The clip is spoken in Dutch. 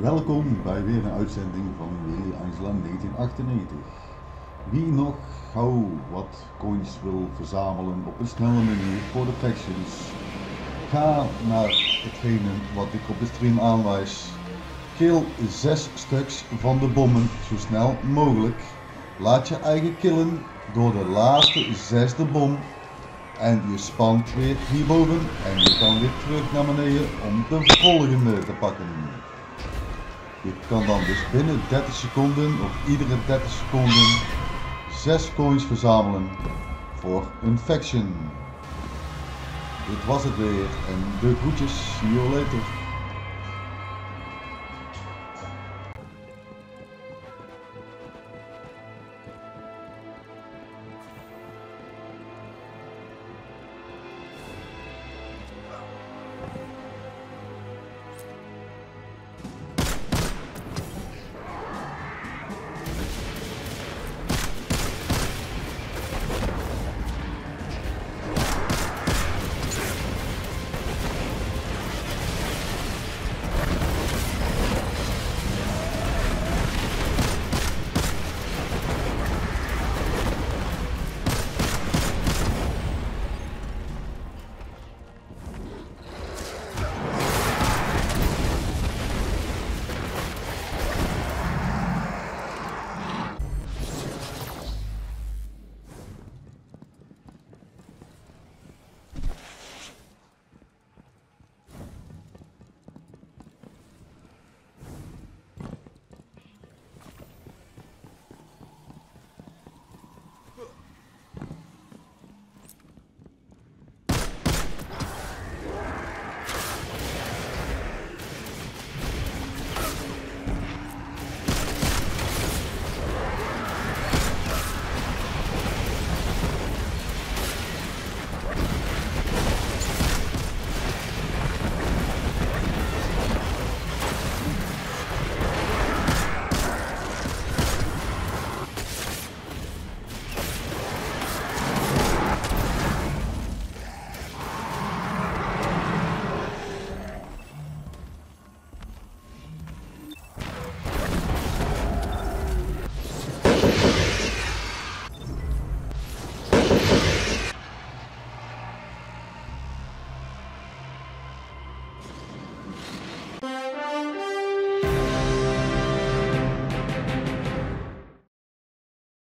Welkom bij weer een uitzending van Willy Angela 1998. Wie nog gauw wat coins wil verzamelen op een snelle manier voor de factions, ga naar hetgene wat ik op de stream aanwijs. Kill 6 stuks van de bommen zo snel mogelijk. Laat je eigen killen door de laatste zesde bom en je spant weer hierboven en je kan weer terug naar beneden om de volgende te pakken. Je kan dan dus binnen 30 seconden of iedere 30 seconden 6 coins verzamelen voor een faction. Dit was het weer en de groetjes, see you later.